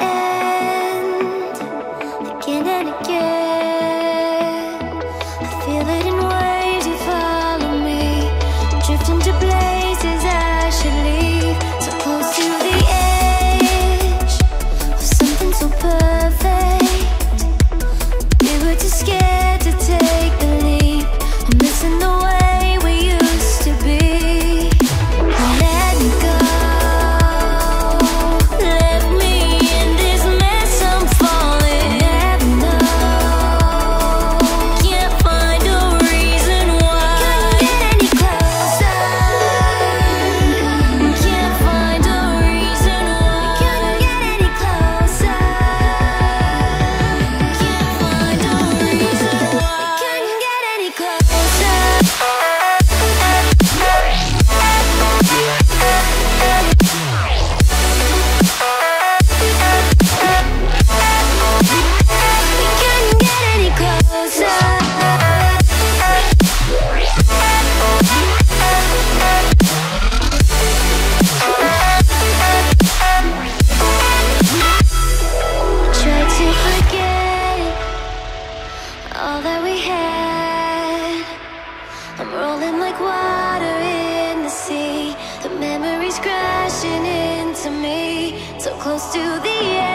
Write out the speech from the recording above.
end again and again. close to the end.